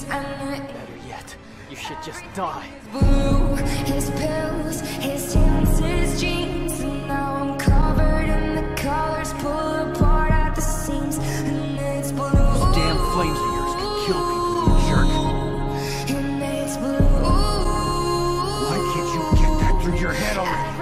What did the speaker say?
the pages and Better yet, you should just die. blue. His pills, his tints, his jeans. And now I'm covered in the colors, pull apart at the seams. And it's blue. Those damn flames of yours could kill people, you jerk. And it's blue. Why can't you get that through your head already?